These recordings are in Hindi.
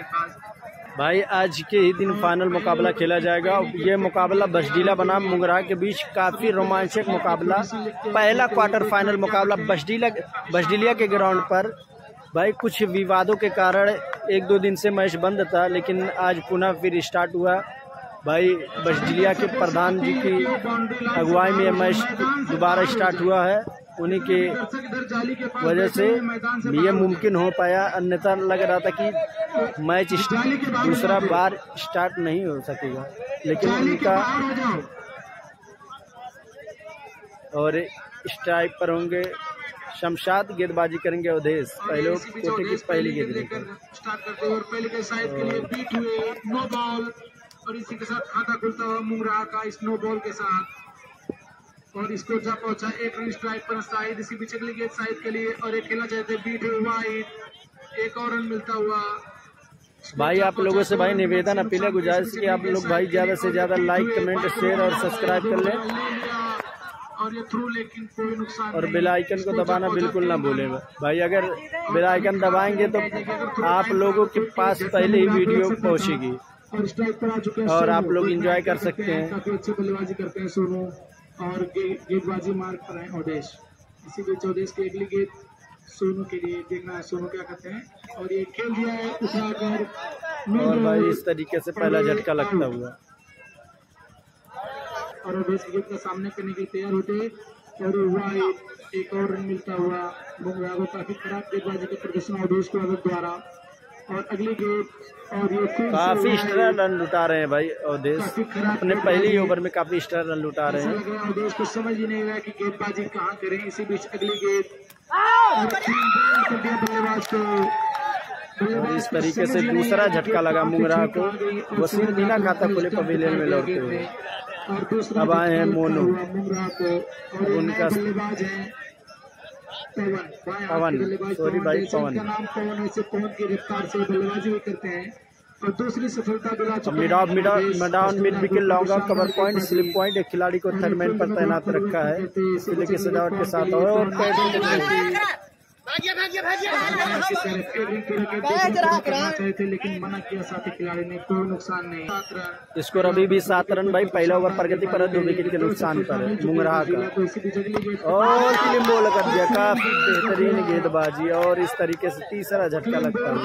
पास भाई, आज के ही दिन फाइनल मुकाबला खेला जाएगा। ये मुकाबला बसडीला बनाम मुंगरा के बीच काफ़ी रोमांचक मुकाबला। पहला क्वार्टर फाइनल मुकाबला बसडीला बसडीलिया के ग्राउंड पर। भाई, कुछ विवादों के कारण एक दो दिन से मैच बंद था, लेकिन आज पुनः फिर स्टार्ट हुआ। भाई बसडीलिया के प्रधान जी की अगुवाई में मैच दोबारा स्टार्ट हुआ है। उन्हीं के वजह से ये मुमकिन हो पाया। अन्यथा लग रहा था कि मैच दूसरा बार स्टार्ट नहीं हो सकेगा। लेकिन उनका और स्ट्राइक पर होंगे। शमशाद गेंदबाजी करेंगे अवधेश। पहले कोटे की पहली गेंद और इसी के साथ खाता खुलता हुआ मुंगरा का स्नो बॉल के साथ। और इसको जब पहुँचा एक रन स्ट्राइक पर शाहिद इसी बीच अगली गेंद शाहिद के लिए और एक खेलना चाहते बीट वाइट एक और रन मिलता हुआ। भाई आप लोगों से भाई निवेदन अपील है गुजारिश की आप लोग भाई ज़्यादा से ज़्यादा लाइक कमेंट शेयर और सब्सक्राइब कर लें। और ये थ्रू लेकिन कोई नुकसान और बेल आइकन को दबाना बिल्कुल ना भूलें भाई। अगर बेल आइकन दबाएँगे तो आप लोगों के पास पहले ही वीडियो पहुंचेगी। और आप लोग एंजॉय कर सकते हैं। काफ़ी अच्छी बल्लेबाजी करते हैं सोनू। और गेंदबाजी मार्ग पर है ओडेश। इसी बीच ओडेश की अगली गेंद सोनू के लिए देखना है सोनू क्या करते हैं। और ये खेल दिया है उठाकर और भाई इस तरीके से पहला झटका लगता हुआ। और ओडेश गेंद का सामने करने के लिए तैयार होते और वाइट एक और रन मिलता हुआ। बुमराह को काफ़ी खराब गेंदबाजी का प्रदर्शन ओडेश को द्वारा। और अगली गेंद और ये काफ़ी स्ट्रा रन लुटा रहे हैं भाई अवधेश अपने पहले ओवर में काफ़ी स्ट्रा रन लुटा रहे हैं। अवधेश को समझ ही नहीं रहा कि गेंदबाजी कहाँ करें इसी बीच अगली गेंद बल्लेबाज को। और इस तरीके से दूसरा झटका लगा मुंगरा को। वसीम बिना खाता खुले पवेलियन में लौटते हुए। अब आए हैं मोनू। उनका पवन। सॉरी भाई पवन। नाम पवन ऐसे पवन की रफ्तार से बल्लेबाजी भी करते हैं। और दूसरी सफलता दिला मिड ऑफ़ मिड मैदान mid wicket long off cover point slip point एक खिलाड़ी को थर्ड मैन पर तैनात रखा है। इसलिए की सजावट के साथ और लेकिन मना किया साथी खिलाड़ी ने कोई नुकसान नहीं। स्कोर अभी भी सात रन भाई पहला ओवर प्रगति पर दो विकेट के नुकसान पर मुंगरा का। और फ़िल्म बॉल कर दिया काफ़ी बेहतरीन गेंदबाजी और इस तरीके से तीसरा झटका लगता है।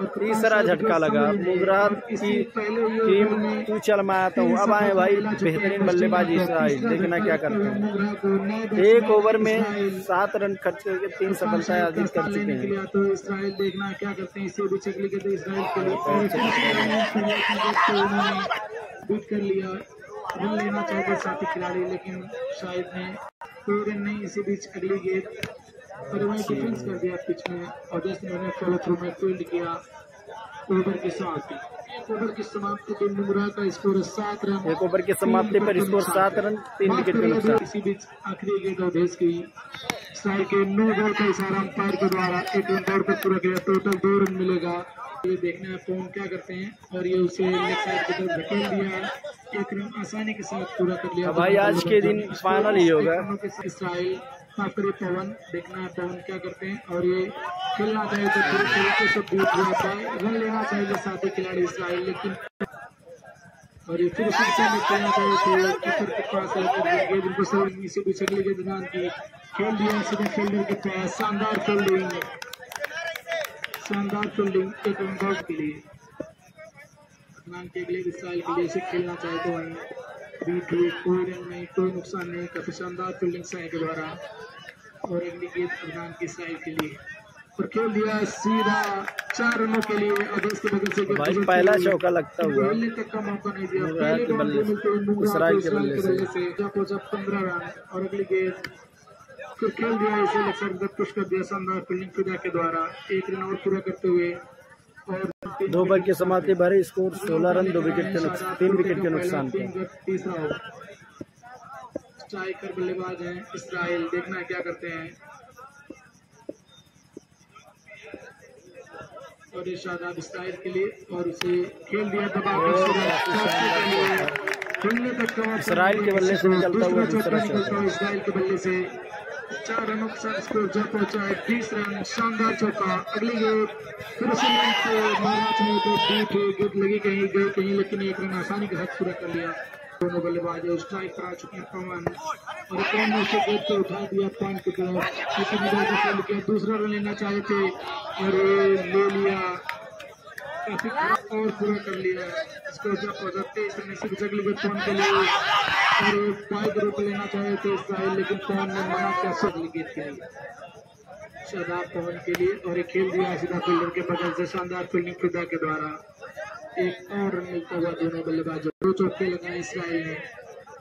तीसरा झटका लगा। मुगरा की टीम तू चल मैं आता हूँ अब आए भाई, बेहतरीन बल्लेबाजी इसराइल। देखना क्या करते हैं। एक ओवर में सात रन खर्च करके तीन सफलताएँ अर्जित कर चुके हैं। तो तो लेना चाहते साथी खिलाड़ी, लेकिन शायद ने कोई रन नहीं, इसी बीच अगली गेंद। वहीं डिफेंस कर दिया पिच में और जैसे उन्होंने फॉलो थ्रू में फ़ील्ड किया ओवर की समाप्ति एक ओवर की समाप्ति पे मुमरा का स्कोर सात रन। एक ओवर की समाप्ति पर स्कोर सात रन तीन विकेट के नुकसान। इसी बीच आखिरी गेंद अवधेश की साई के नो बॉल का इशारा अंपायर के द्वारा एक रन दौड़ पर पूरा किया। टोटल दो रन मिलेगा। ये देखना है पवन क्या करते हैं और ये उसे लेफ़्ट साइड की तरफ़ धकेल दिया है। एक रन आसानी के साथ पूरा कर लिया। भाई आज के दिन फाइनल ही होगा। इसराइल आखिरी पवन, देखना है पवन क्या करते हैं। और ये खेलना चाहिए तो पूरे तरीके से बीट जाता है। रन लेना चाहिए साथी खिलाड़ी इसराइल, लेकिन और ये फिर शिक्षा में खेलना चाहिए तो पास गेंद उनको इसी बीच अगली ध्यान की खेल दिया सीधे फील्डर के पास शानदार फील्डिंग शानदार फील्डिंग एक रन के लिए। के अगले इसराइल के लिए खेलना चाहे तो वहीं बीट हुई कोई रन नहीं कोई नुकसान नहीं काफ़ी शानदार फील्डिंग साई के द्वारा और अगली गेंद अफगान की साई के लिए। और खेल दिया सीधा चार रनों के लिए। अदर्स के बगल से भाई पहला चौका लगता हुआ खेलने तक का मौका नहीं दिया। पहले के बॉल बल्ले से, मिलते हुए के बल्ले से। बल्ले जब पहुँचा पंद्रह रन और अगली गेंद। फिर खेल दिया इसे लक्ष्य पुश कर दिया शानदार फील्डिंग फिदा के द्वारा। एक रन और पूरा करते हुए दो ओवर के समाते भरे स्कोर सोलह रन दो विकेट के नुकसान तीन विकेट के नुकसान पर बल्लेबाज हैं इसराइल देखना है क्या करते हैं और ये शादाब इसराइल के लिए और उसे खेल दिया दबाव इसराइल के बल्ले से निकलता हुआ। इसराइल के बल्ले से चार रनों के साथ स्कोर जा पहुँचा है बीस रन शानदार चौका। अगली गेंद फिर से मारना चाहिए तो डीप गेंद लगी कहीं, गई कहीं, लेकिन एक रन आसानी के साथ पूरा कर लिया। दोनों बल्लेबाज स्ट्राइक आ चुके हैं पवन। और पवन ने उसे गेंद को उठा दिया पॉइंट की तरफ़। दूसरा रन लेना चाहे थे और ले लिया। काफ़ी और पूरा कर लिया। स्कोर जा पहुँचा तेईस से अगली गेंद पवन के लिए और वाइड रोक लेना चाहे थे इसराइल लेकिन पवन ने मना किया अगली गेंद के लिए शादाब पवन के लिए और एक खेल दिया सीधा फील्डर के बगल से, शानदार फील्डिंग फिदा के द्वारा। एक और रन मिलता हुआ दोनों बल्लेबाजों दो चौके लगाए इसराइल ने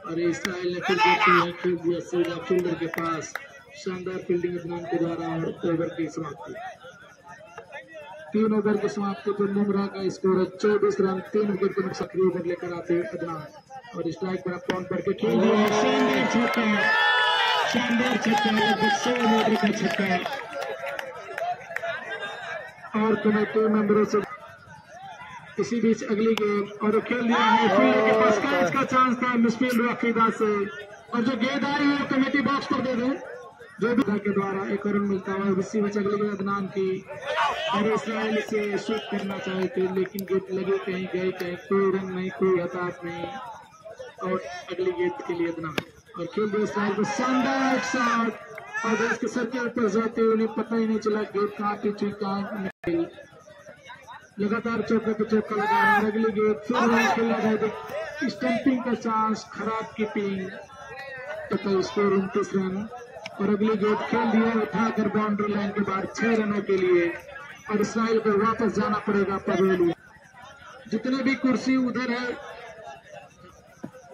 और इसराइल ने फिर देखते हुए खेल दिया सीधा फील्डर के पास। शानदार फील्डिंग के द्वारा और ओवर की समाप्ति। तीन ओवर की समाप्ति पर बुमराह का स्कोर है चौबीस रन, तीन विकेट पर सक्रिय ओवर लेकर आते हुए अदनान। और स्ट्राइक पर पॉइंट पर के खेल दिया शानदार छक्का। शानदार छक्का, लगभग सौ का छक्का और कमेटी मेंबरों से इसी बीच अगली गेम और खेल दिया है फील्डर के पास। कैच का चांस था मिसफील्ड रफीदा से और जो गेंद आई है कमेटी बॉक्स पर दे दे। जो भी के द्वारा एक रन मिलता है इसी बीच अगली गेंद अदनान की। और इसराइल से शूट करना चाहे थे लेकिन गेट लगे कहीं गए, कहीं कोई रन नहीं, कोई हताश नहीं, और अगले गेट के लिए अदनान और खेल इसराइल को शानदार शॉट और देश के सर ऊपर जाते उन्हें पता ही नहीं चला गेट कहाँ पे थी कहाँ लगातार चौके पे चौका लगा और अगली गेंद फिर खेला जाए स्टंपिंग का चांस, खराब कीपिंग, तथा स्कोर उनतीस रन और अगली गेट खेल दिया, उठाकर बाउंड्री लाइन के बाद छह रनों के लिए। और इसराइल को वापस जाना पड़ेगा पवेली। जितने भी कुर्सी उधर है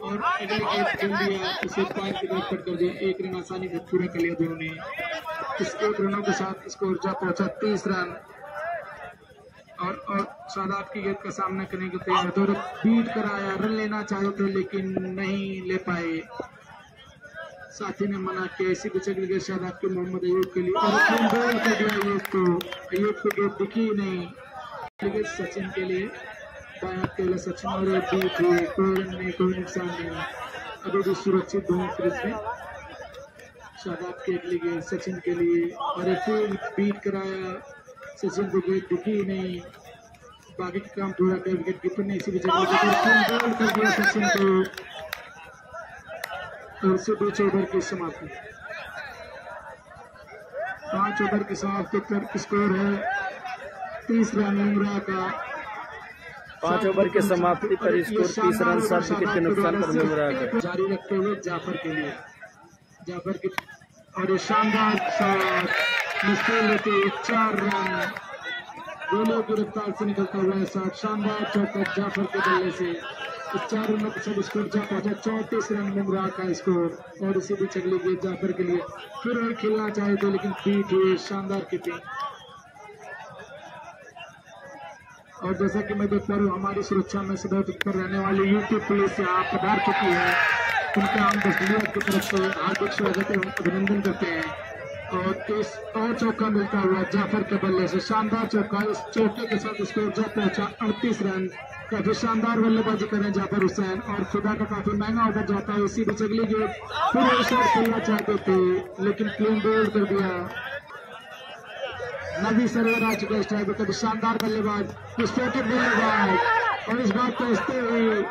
और दिया उसे की तरफ़ कट कर दिया। एक रन आसानी से पूरा कर लिया दोनों ने इस एक रनों के साथ स्कोर जा पहुँचा तीस रन। और और शादाब की गेंद का सामना करने के तैयार थे बीट कराया रन लेना चाहे थे लेकिन नहीं ले पाए। साथी ने मना किया इसी बीच अगली गेंद शादाब के मोहम्मद अयूब के लिए। और कर दिया अयूब को। अयूब को गेंद दिखी ही नहीं। सचिन के लिए केवल सचिन और कोई रन नहीं कोई नुकसान नहीं अभी भी सुरक्षित धोनी क्रिज में शादाब के अगली गेंद सचिन के लिए। और एक बीट कराया। सचिन को गेंद दिखी नहीं। बाकी का काम पूरा कर विकेट कीपर ने इसी गोल कर दिया सचिन को। और उससे बीच ओवर की समाप्ति। पाँच ओवर की समाप्ति पर स्कोर है। तीस रन उमरा का पाँच ओवर की समाप्ति पर स्कोर तीस रन सात विकेट के नुकसान पर बुमराह का जारी रखते हुए जाफ़र के लिए। जाफ़र की और शानदार शॉट मुश्किल चार रन। गोलियों की रफ्तार से निकलता हुआ है साथ शानदार चौका जाफ़र के बल्ले से। चार रनों के साथ स्कोर जा पहुँचा चौंतीस रन बुमराह का स्कोर, और इसी बीच अगली गेंद जाफ़र के लिए फिर वही खेलना चाहे थे लेकिन पीट हुई शानदार कीपिंग। और जैसा कि मैं देख पा रहा हूँ, हमारी सुरक्षा में सदैव तत्पर रहने वाली यूपी पुलिस यहाँ पधार चुकी है। उनका हम बसलिया की तरफ़ से हार्दिक स्वागत एवं अभिनंदन करते हैं। और और चौका मिलता हुआ जाफ़र के बल्ले से। शानदार चौका, इस चौके के साथ स्कोर जा पहुँचा, अड़तीस रन। काफ़ी शानदार बल्लेबाजी करें जाफ़र हुसैन और खुदा का काफ़ी महँगा ऑर्डर जाता है। इसी बीच अगली गेंद फिर शॉट खेलना चाहते थे लेकिन क्लीन बोल्ड कर दिया। नबी सरवर आ चुका कभी शानदार बल्लेबाज विस्फोटक बल्लेबाज, और इस बात को हँसते हुए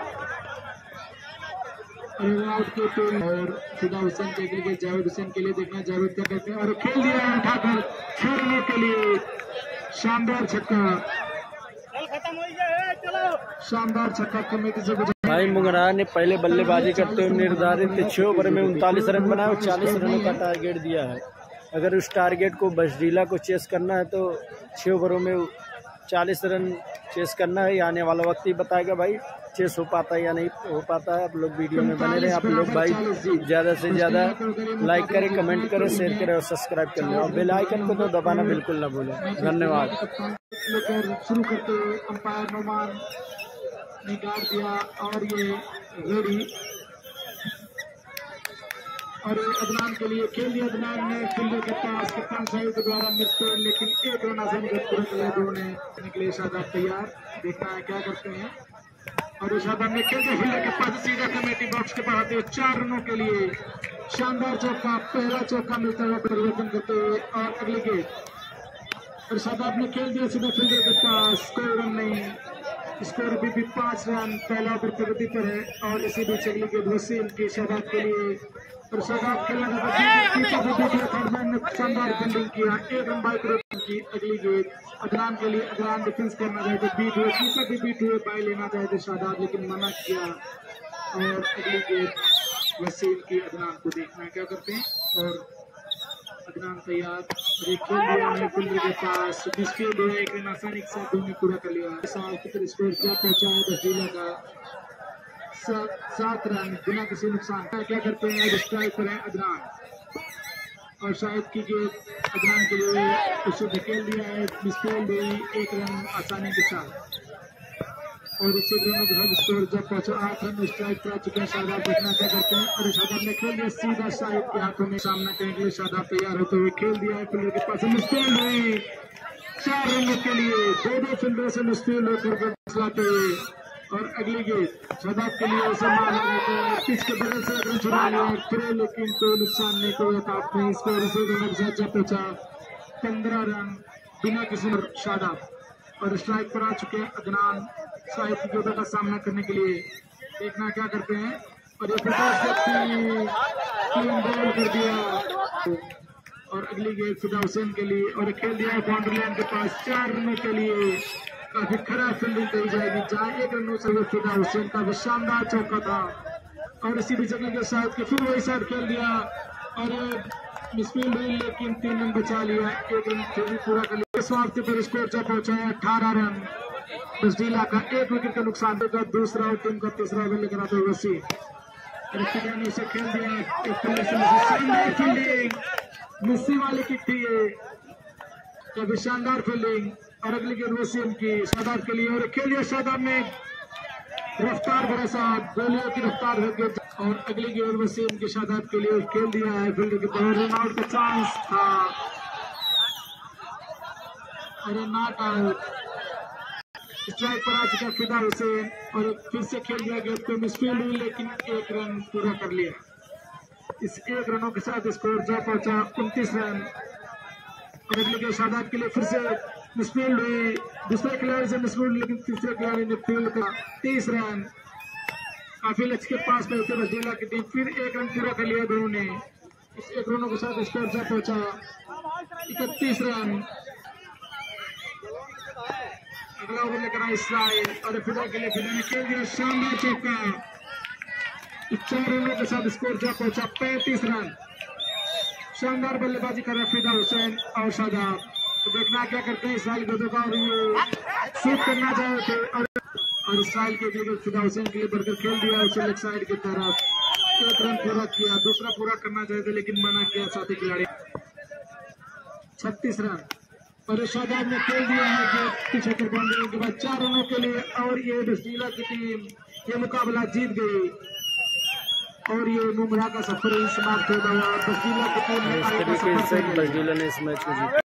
आउट के टीम और खुदा हुसैन के लिए, जावेद हुसैन के लिए देखना, जावेद क्या कहते हैं और खेल दिया उठाकर छह रनों के लिए। शानदार छक्का। शानदार छक्का कमेटी से भाई मुंगरा ने पहले बल्लेबाजी करते हुए निर्धारित छह ओवर में उनतालीस रन बनाए और चालीस रनों का टारगेट दिया है। अगर उस टारगेट को बसडीला को चेस करना है तो छः ओवरों में चालीस रन चेस करना है आने वाला वक्त ही बताएगा भाई चेस हो पाता है या नहीं हो पाता है आप लोग वीडियो में बने रहे आप लोग भाई ज़्यादा से ज़्यादा लाइक करें कमेंट करें शेयर करें और सब्सक्राइब कर। लें और बेल आइकन को तो दबाना बिल्कुल ना भूलें। धन्यवाद। शुरू करते हुए अंपायर नुमान ने गाड़ दिया और ये रेडी और अदनान के लिए खेल दिया अदनान ने फील्डर के पास कप्तान के द्वारा मिलते लेकिन एक रन आसानी से पूरा किया ने। निकले शादाब तैयार देखना है क्या करते हैं। और शादाब ने खेल दिया के पास सीधा कमेटी बॉक्स के पास आते हुए चार रनों के लिए। शानदार चौका, पहला चौका मिलता हुआ परिवर्तन करते हुए और अगली गेट और शादाब ने खेल दिया सीधा फील्डर के पास कोई रन नहीं। स्कोर अभी भी पाँच रन, पहला ओवर प्रगति पर है। और इसी बीच अगली गेट वसीम की शादाब के लिए और शादाब खेलने का शानदार फील्डिंग किया। एक रन बाइक की अगली अदनान के लिए अदनान डिफेंस करना चाहे तो बीट हुए कीपर भी बीट हुए बाई लेना चाहे तो शादाब लेकिन मना किया और अगली गेट वसीम की अदनान को देखना क्या करते हैं? और अदनान तैयार। के पास। मिसफील्ड हुआ एक रन आसानी के साथ धोनी पूरा कर लिया। साल की स्कोर क्या पहुँचा? है का। सात रन, बिना किसी नुकसान। का क्या करते हैं? स्ट्राइक है अदनान। और शायद की गेट अदनान के लिए उसे धकेल दिया है मिसफील्ड हुई, एक रन आसानी के साथ। और इसी रनों के साथ स्कोर जब पहुँचा, आठ रन स्ट्राइक पर चुके हैं, शादाब देखना क्या करते हैं? और शादाब ने खेल दिया, सीधा शाहिद के हाथों में सामना करने के लिए शादाब तैयार होते हुए खेल दिया है फील्डर के पास। मुश्किल हुई। चार रनों के लिए दो दो फील्डर से मुश्किल होकर फैसलाते हुए और अगली गेट शादाब के लिए पिच के बगल से रन छुड़ा लिया फिर लेकिन कोई नुकसान नहीं कोई अताप नहीं स्कोर इसी रनों के साथ पहुँचा पंद्रह रन बिना किसी शादाब और स्ट्राइक पर आ चुके हैं अदनान। साहिब जोधा का सामना करने के लिए देखना क्या करते हैं। और ये तीन बॉल कर दिया। और अगली गेंद फिदा हुसैन के लिए और खेल दिया बाउंड्री लाइन के पास। चार रनों के लिए। काफ़ी खराब फील्डिंग करी जाएगी। जहाँ एक रनों से फिदा हुसैन का। शानदार चौका था। और इसी बीच अगली साइड के फिर वही साइड खेल दिया। और मिसफील्ड हुई लेकिन तीन रन बचा लिया। एक रन फिर भी पूरा कर लिया। स्वास्थ्य पर स्कोर जब पहुँचाया, अठारह रन। बसडीला का एक विकेट का नुकसान देकर दूसरा और टीम का तीसरा ओवर लेकर आते वसी। उसे खेल दिया। फील्डिंग मिस्सी वाली किक थी ये शानदार फील्डिंग और अगली गेंद वसीम की शादाब के लिए और खेल दिया शादाब ने रफ्तार भरा साथ गोलियों की रफ्तार और अगली गेंद वसीम की शादाब के लिए खेल दिया है फील्डर के बाहर रन का चांस था। अरे नॉट आउट स्ट्राइक पर आ चुका फिदा हुसैन और फिर से खेल दिया गेंद को मिसफील्ड हुई, लेकिन एक रन पूरा कर लिया। इस एक रनों के साथ स्कोर जा पहुँचा उनतीस रन। और अगले शादाब के लिए फिर से मिसफील्ड हुई दूसरे खिलाड़ी से मिसफील्ड लेकिन तीसरे खिलाड़ी ने फ़ील्ड का तीस रन। काफ़ी लक्ष्य के पास पहुँचे बजीला की टीम, फिर एक रन पूरा कर लिया दोनों ने। इस एक रनों के साथ स्कोर जा पहुँचा। इकतीस रन। अगला ओवर लेकर आए इसराइल, और फिदा के लिए फिदा ने खेल दिया शानदार चौका। चार रनों के साथ स्कोर जा पहुँचा पैंतीस रन। शानदार बल्लेबाजी कर रहे फिदा हुसैन और शादाब। तो देखना क्या करते हैं इसराइल गदों का और ये शूट करना चाहे थे और और इसराइल के लिए फिदा हुसैन के लिए बढ़कर खेल दिया उसे लेग साइड की तरफ़। एक रन पूरा किया दूसरा पूरा करना चाहते लेकिन मना किया साथी खिलाड़ी। छत्तीस रन। और शादाब ने खेल दिया है कि पीछे कर बाउंड्री के बाद चार रनों के लिए और ये बस्टीला की टीम ये मुकाबला जीत गई। और ये मुमरा का सफ़र समाप्त हो गया। बस्टीला की टीम ने इस मैच को जीता।